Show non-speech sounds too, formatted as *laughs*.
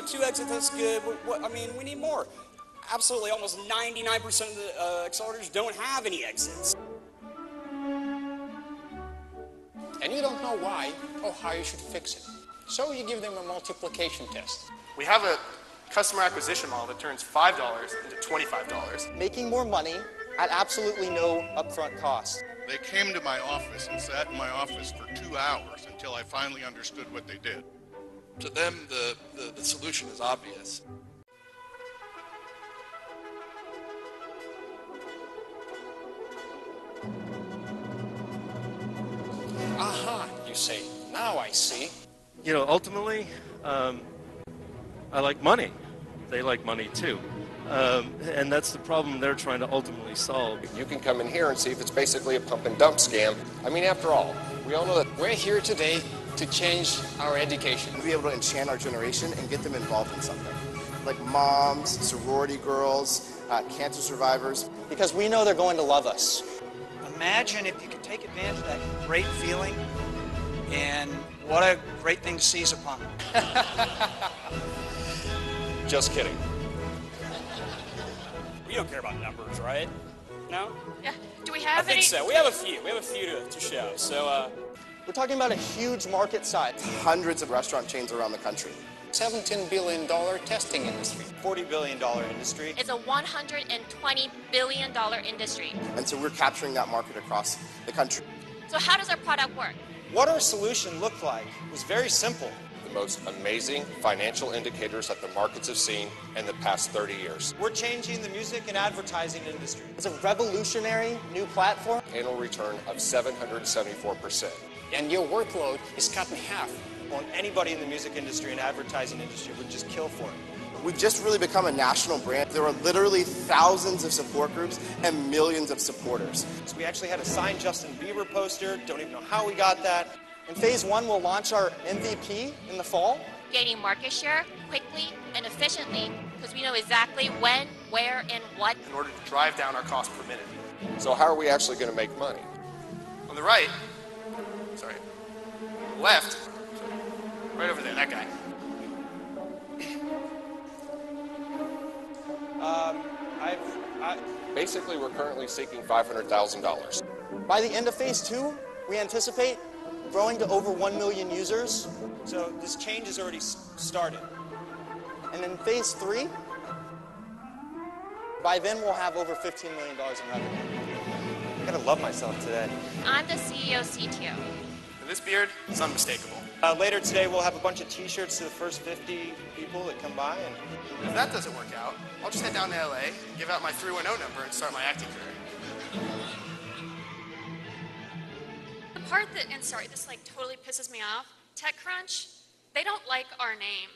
know, two exits, that's good. What, what, I mean, we need more. Absolutely, almost 99% of the uh, accelerators don't have any exits. And you don't know why or how you should fix it. So you give them a multiplication test. We have a customer acquisition model that turns $5 into $25. Making more money at absolutely no upfront cost. They came to my office and sat in my office for two hours until I finally understood what they did. To them, the, the, the solution is obvious. Aha, you say. Now I see. You know, ultimately, um, I like money. They like money too. Um, and that's the problem they're trying to ultimately solve. You can come in here and see if it's basically a pump and dump scam. I mean, after all, we all know that We're here today to change our education. to be able to enchant our generation and get them involved in something. Like moms, sorority girls, uh, cancer survivors. Because we know they're going to love us. Imagine if you could take advantage of that great feeling and what a great thing to seize upon. *laughs* just kidding. We don't care about numbers, right? No? Yeah. Do we have I have think so. We have a few. We have a few to, to show. So, uh, We're talking about a huge market size. Hundreds of restaurant chains around the country. $17 billion testing industry. $40 billion industry. It's a 120 billion dollar industry. And so we're capturing that market across the country. So how does our product work? What our solution looked like was very simple. The most amazing financial indicators that the markets have seen in the past 30 years. We're changing the music and advertising industry. It's a revolutionary new platform. Annual return of 774%. And your workload is cut in half. Well, anybody in the music industry and advertising industry would just kill for it. We've just really become a national brand. There are literally thousands of support groups and millions of supporters. So we actually had a signed Justin Bieber poster. Don't even know how we got that. In phase one, we'll launch our MVP in the fall. Gaining market share quickly and efficiently because we know exactly when, where, and what. in order to drive down our cost per minute. So how are we actually going to make money? On the right, sorry, left, right over there, that guy. Um, I've, I, Basically, we're currently seeking $500,000. by the end of phase two, we anticipate growing to over 1 million users. So this change has already started. And in phase three, by then we'll have over $15 million in revenue. I gotta love myself today. I'm the CEO CTO. And this beard is unmistakable. Uh, later today, we'll have a bunch of T-shirts to the first 50 people that come by, and If that doesn't work out, I'll just head down to LA, give out my 310 number, and start my acting career. The part that, and sorry, this like totally pisses me off. TechCrunch, they don't like our name.